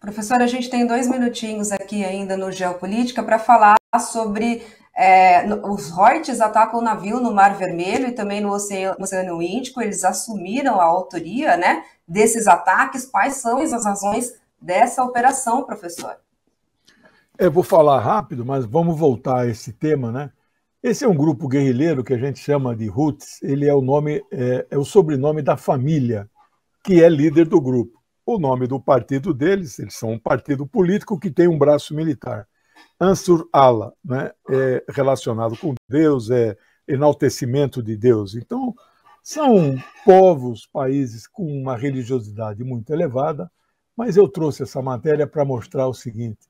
Professor, a gente tem dois minutinhos aqui ainda no Geopolítica para falar sobre é, os Reuters atacam o navio no Mar Vermelho e também no Oceano, Oceano Índico. Eles assumiram a autoria né, desses ataques. Quais são as razões dessa operação, professor? Eu vou falar rápido, mas vamos voltar a esse tema, né? Esse é um grupo guerrilheiro que a gente chama de Houthis. Ele é o nome, é, é o sobrenome da família que é líder do grupo. O nome do partido deles, eles são um partido político que tem um braço militar. Ansur Allah, né, é relacionado com Deus, é enaltecimento de Deus. Então, são povos, países com uma religiosidade muito elevada, mas eu trouxe essa matéria para mostrar o seguinte: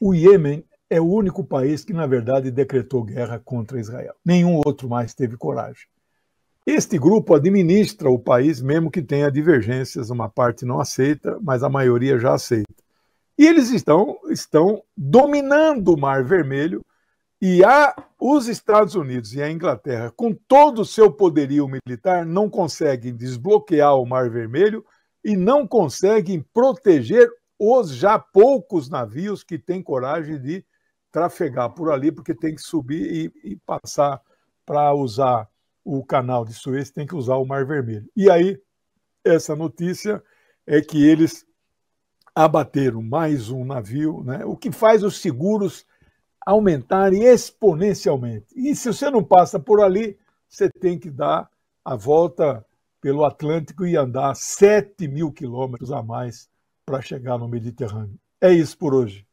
o Iêmen é o único país que, na verdade, decretou guerra contra Israel. Nenhum outro mais teve coragem. Este grupo administra o país, mesmo que tenha divergências, uma parte não aceita, mas a maioria já aceita. E eles estão, estão dominando o Mar Vermelho e a, os Estados Unidos e a Inglaterra, com todo o seu poderio militar, não conseguem desbloquear o Mar Vermelho e não conseguem proteger os já poucos navios que têm coragem de trafegar por ali, porque tem que subir e, e passar para usar o canal de Suez, tem que usar o Mar Vermelho. E aí, essa notícia é que eles abateram mais um navio, né? o que faz os seguros aumentarem exponencialmente. E se você não passa por ali, você tem que dar a volta pelo Atlântico e andar 7 mil quilômetros a mais para chegar no Mediterrâneo. É isso por hoje.